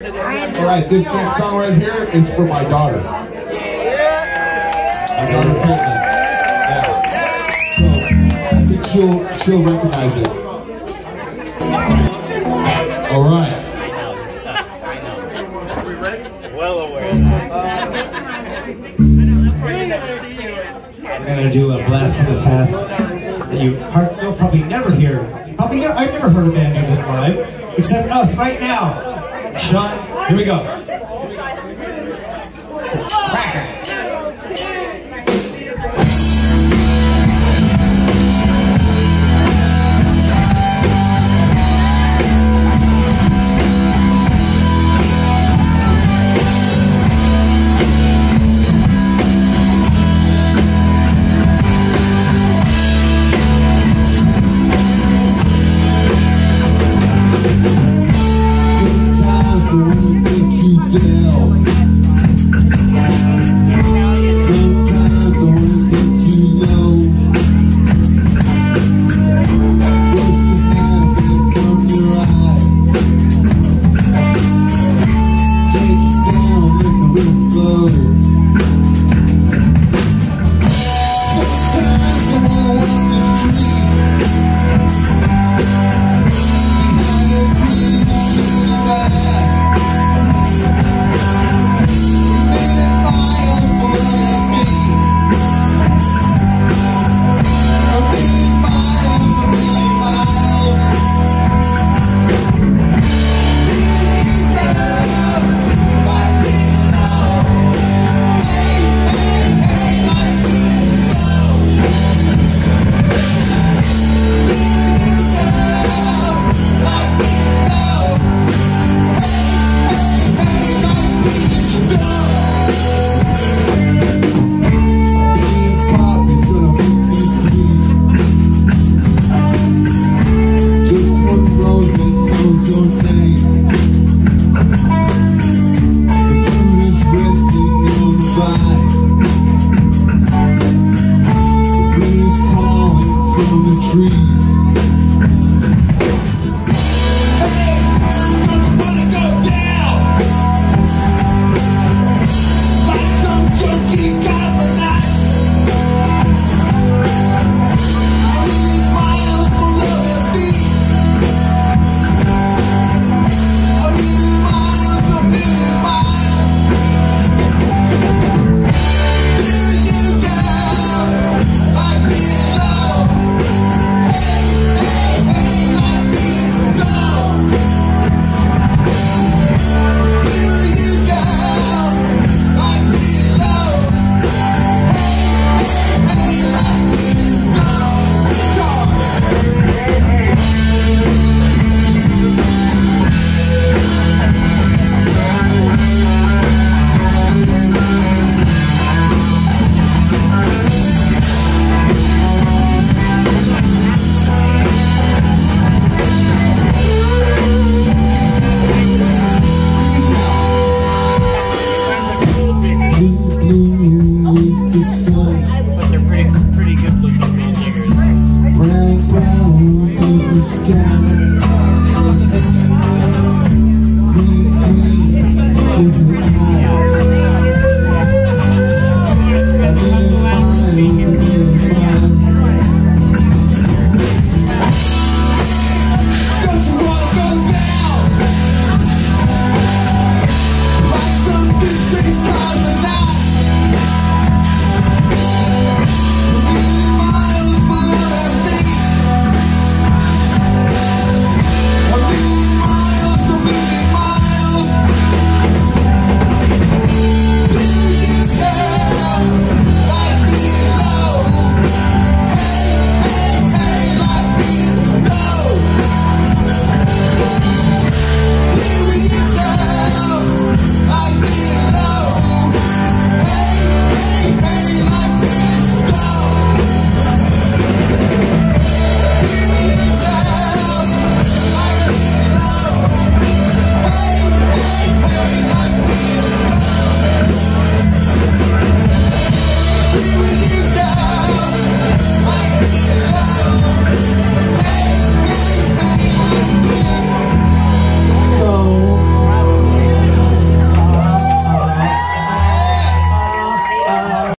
All right, this next song right here is for my daughter. My daughter Caitlin. Yeah. So I think she'll she'll recognize it. All right. Well aware. I'm gonna do a blast from the past that you you'll probably never hear. Probably never, I've never heard a band do this live, except us right now. Sean, here we go. over the trees. sky